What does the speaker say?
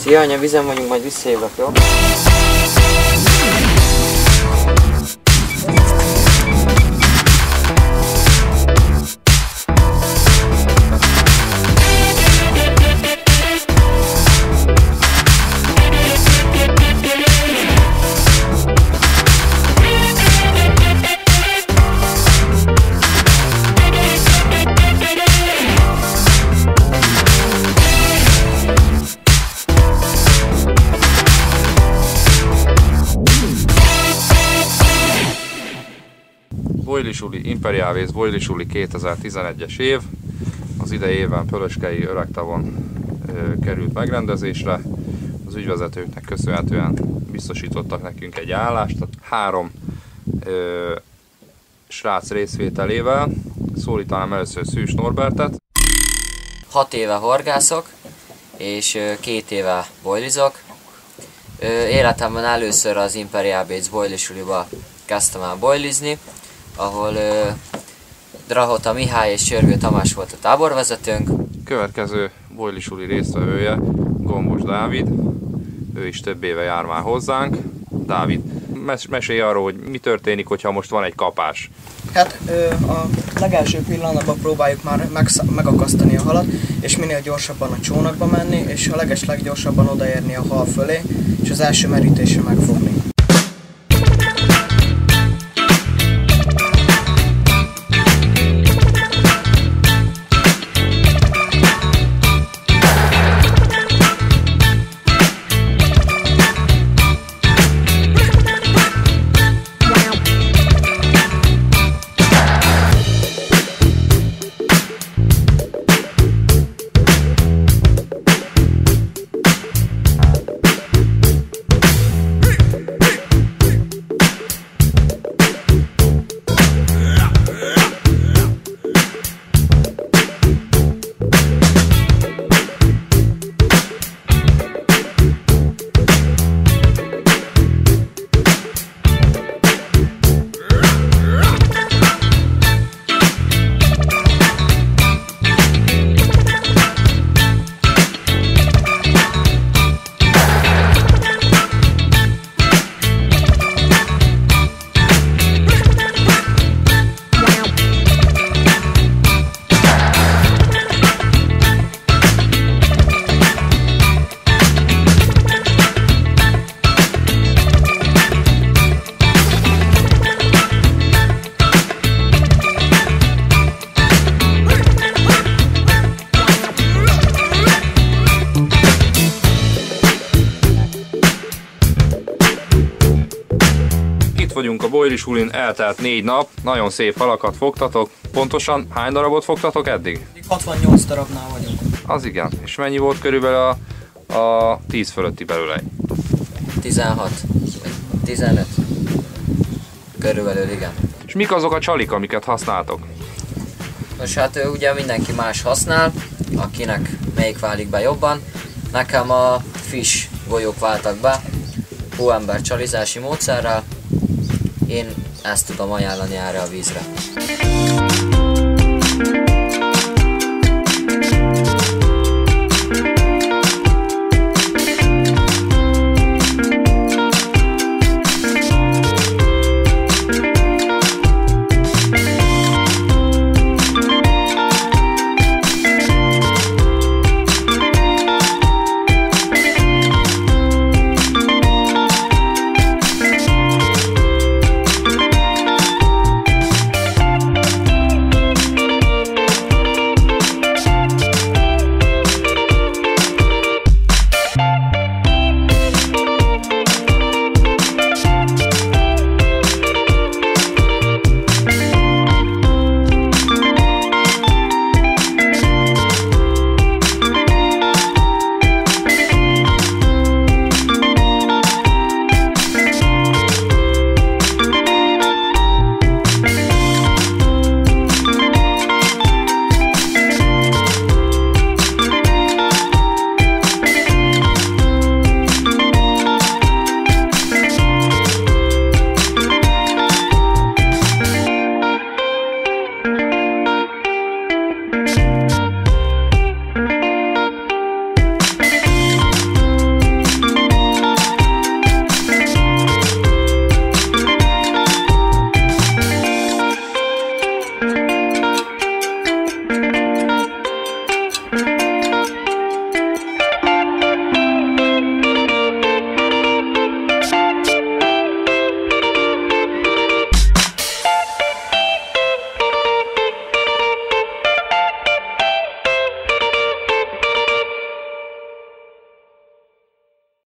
Szia, anya, vizem vagyunk, majd visszajövök, jó? Bojlisuli, Imperiálvész Bojlisuli 2011-es év. Az idei évben Pölöskei Öregtavon ö, került megrendezésre. Az ügyvezetőknek köszönhetően biztosítottak nekünk egy állást. Három ö, srác részvételével szólítanám először Szűs Norbertet. Hat éve horgászok, és két éve bojlizok. Életemben először az Imperial Bates bojlisuliba kezdtem el bojlizni, ahol ö, Drahota Mihály és Sörgő Tamás volt a táborvezetőnk. Következő Bojlisuli résztvevője Gombos Dávid. Ő is több éve jár már hozzánk. Dávid, mes- mesélj arról, hogy mi történik, hogyha most van egy kapás. Hát ö, a legelső pillanatban próbáljuk már megsz- megakasztani a halat, és minél gyorsabban a csónakba menni, és a leges leggyorsabban odaérni a hal fölé, és az első merítésre megfogni. Vagyunk a Bojlisulin, eltelt négy nap, nagyon szép halakat fogtatok. Pontosan hány darabot fogtatok eddig? 68 darabnál vagyunk. Az igen. És mennyi volt körülbelül a, a 10 fölötti belőle? 16, 15. Körülbelül igen. És mik azok a csalik, amiket használtok? Most hát ugye mindenki más használ, akinek melyik válik be jobban. Nekem a fish golyók váltak be, hóember csalizási módszerrel. Én ezt tudom ajánlani erre a vízre.